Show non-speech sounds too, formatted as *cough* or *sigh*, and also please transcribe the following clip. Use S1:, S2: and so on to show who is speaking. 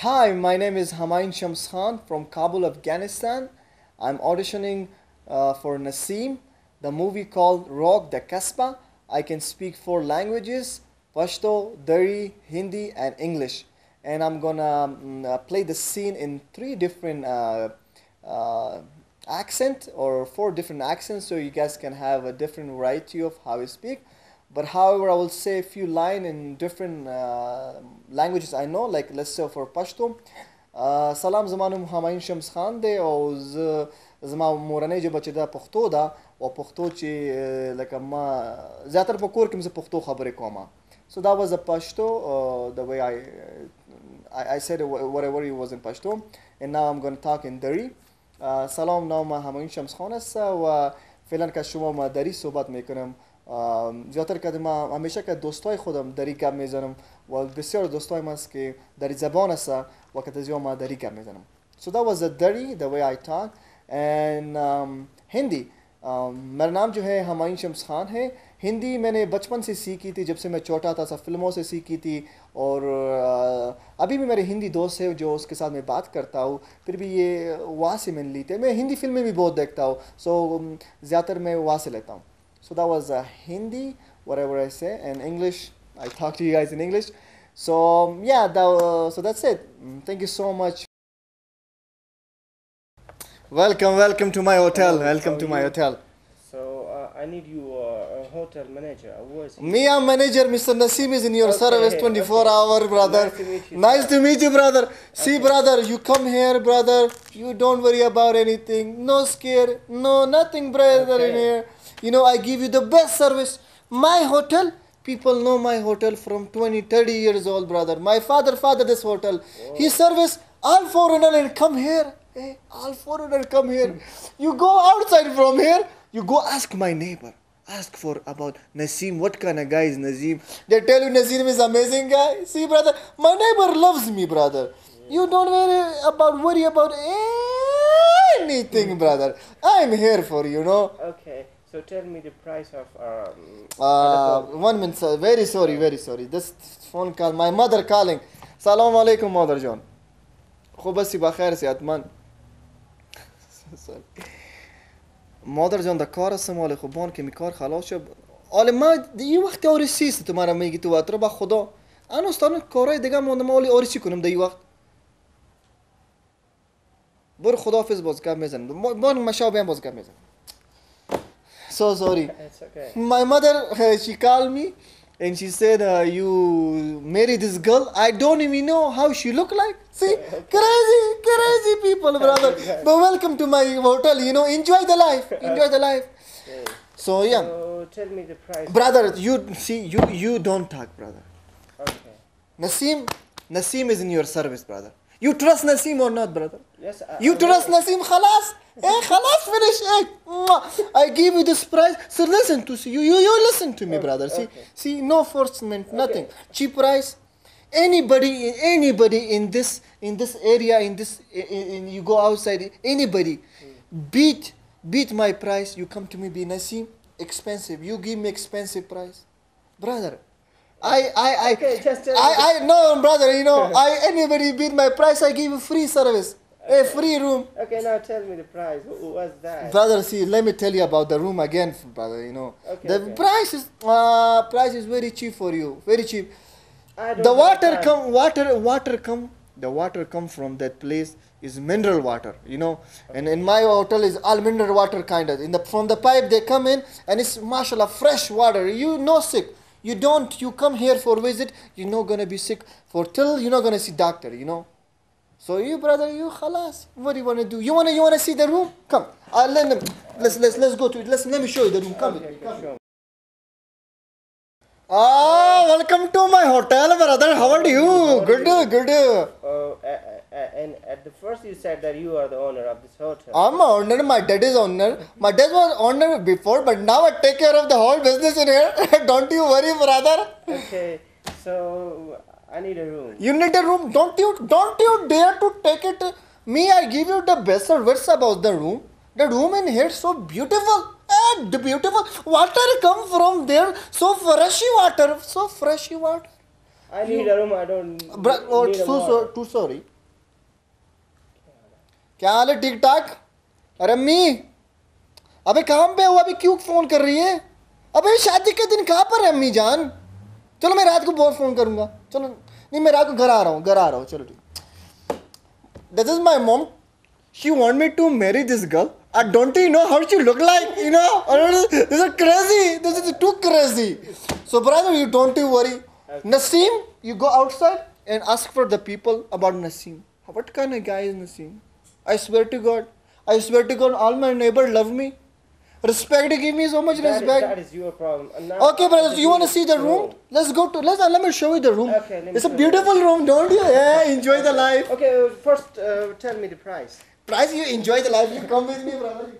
S1: Hi, my name is Humayoon Shams Khan from Kabul, Afghanistan. I'm auditioning uh, for Naseem, the movie called Rock the Kasbah. I can speak four languages Pashto, Dari, Hindi, and English. And I'm gonna uh, play the scene in three different uh, uh, accent or four different accents so you guys can have a different variety of how I speak. But however, I will say a few line in different uh, languages I know, like let's say for Pashto. Uh, سلام زما نوم همایون شمس خان دی او زه زما مورنۍ ژبه چې ده پښتو ده او پښتو چې uh, لکه ما زیاتره په کور کې زه پښتو خبرې کوم so that was a Pashto uh, the way I, I I said whatever it was in Pashto. And now I'm going to talk in Dari. Uh, سلام نام همایون شمس خان است و فعلا که شما ما دری صحبت میکنم زیاتر که ما همیشه که دوستای خودم دری گپ میزنم و بسیار دوستای من است که دری زبان است و که تزیو ما دری گپ میزنم so that was the Dari the way I talk and um, Hindi um, मेरा नाम जो है हमायूं शम्स खान है हिंदी मैंने बचपन से सीखी थी जब से मैं छोटा था सब फिल्मों से सीखी थी और अभी भी मेरे हिंदी दोस्त है जो उसके साथ मैं बात करता हूँ फिर भी ये वहाँ से मैंने ली थी मैं हिंदी फिल्में भी बहुत देखता हूँ सो ज़्यादातर मैं वहाँ से लेता हूँ So that was uh, Hindi, whatever I say, and English. I talk to you guys in English. So yeah, that, uh, so that's it. Thank you so much. Welcome, welcome to my hotel. Welcome to my hotel.
S2: So uh, I need you uh, a hotel manager. Who is he?
S1: Me, I'm manager. Mr. Nasim is in your
S2: Okay,
S1: service 24
S2: okay.
S1: hour, brother.
S2: Nice to meet you,
S1: Nice to meet you, brother. See, brother, you come here, brother. You don't worry about anything. No scare. No, nothing, brother, in here. You know, I give you the best service. My hotel, people know my hotel from 20, 30 years old, brother. My father, father, this hotel. He oh. service all foreigner and come here. Hey, all foreigner come here. you go outside from here. You go ask my neighbor. Ask for about Naseem. What kind of guy is Naseem? They tell you Naseem is amazing guy. See, brother, my neighbor loves me, brother. You don't worry about worry about anything, hmm. brother. I'm here for you, know.
S2: Okay. So tell me the price of um.
S1: Uh, one minute, sir. Very sorry, very sorry. This phone call, my mother calling. Salam alaikum, mother John. خب بسی بخیر صحتمند مادر جان در کار هستم حال خب بان که می کار خلاص شد حال ما یه وقت آرسی است تو مرا میگی تو وقت رو با خدا انا استان کارهای دیگه ماندم حالی آرسی کنم در وقت برو خداحافظ باز گپ می‌زنم بان مشا گپ می‌زنم so sorry. *laughs*
S2: It's okay.
S1: my mother uh, she called me and she said uh, you marry this girl. I don't even know how she look like. See? *laughs* Crazy crazy people brother. *laughs* But welcome to my hotel you know. Enjoy the life. Enjoy the life.
S2: Okay.
S1: so yeah.
S2: So tell me the price.
S1: brother you see you you don't talk brother.
S2: Okay.
S1: Nasim, naseem is in your service brother you trust Nasim or not, brother?
S2: Yes. I,
S1: you
S2: I
S1: trust. Nasim, khalas? eh, khalas, finish, eh. I give you this price. So listen to see. You, you, you listen to me,
S2: okay,
S1: brother. See,
S2: okay.
S1: see, no forcement, nothing. Okay. Cheap price. Anybody, anybody in this, in this area, in this, in, in you go outside, anybody, mm. beat, beat my price. You come to me, be Nasim, expensive. You give me expensive price, brother. I I I
S2: Okay, just tell
S1: I I no brother you know *laughs* I anybody beat my price I give you free service a free room
S2: Okay. Now tell me the price. Who, who was that?
S1: brother see let me tell you about the room again brother you know
S2: Okay,
S1: the
S2: okay.
S1: price is uh, price is very cheap for you very cheap
S2: I don't
S1: the water
S2: time.
S1: come water water come the water come from that place is mineral water you know and in my hotel is all mineral water kind of in the from the pipe they come in and it's mashallah fresh water you no sick you don't you come here for visit you're not gonna be sick for till you're not gonna see doctor you know? So you brother you khalas what do you want to do? You want to you want to see the room? Come. Uh, let them let's let's let's go to it let's let me show you the room. Come.
S2: Okay,
S1: come
S2: sure.
S1: ah welcome to my hotel brother. How are you?
S2: How are
S1: good.
S2: You?
S1: good
S2: uh, Uh, and at the first you said that you are the owner of this hotel.
S1: I'm a owner. My dad is owner. My dad was owner before, but now I take care of the whole business in here. *laughs* Don't you worry, brother.
S2: Okay. So I need a room.
S1: You need a room. Don't you? Don't you dare to take it. Me, I give you the best words about the room. The room in here so beautiful. And beautiful water come from there. So freshy water. So freshy water.
S2: I need a room. I don't.
S1: Bro, oh, so, so, too sorry. क्या हाल है ठीक ठाक अरे अम्मी अबे काम पे हो अभी क्यों फ़ोन कर रही है अबे शादी के दिन कहाँ पर है अम्मी जान चलो मैं रात को बहुत फ़ोन करूँगा चलो नहीं मैं रात को घर आ रहा हूँ घर आ रहा हूँ चलो ठीक this is my mom she want me to marry this girl I don't you know how she look like you know this is crazy this is too crazy so brother you don't you worry Naseem you go outside and ask for the people about Naseem what kind of guy is Naseem I swear to God I swear to God all my neighbor love me respect give me so much
S2: That is,
S1: respect
S2: that is your problem. Now
S1: Okay, brothers, you want to see the room? Let's go to. Let's let me show you the room.
S2: Okay, let me
S1: it's a
S2: you.
S1: beautiful room, don't you? Yeah, enjoy the life.
S2: Okay, uh, first uh, tell me the price.
S1: Price, you enjoy the life. You come with me, brother.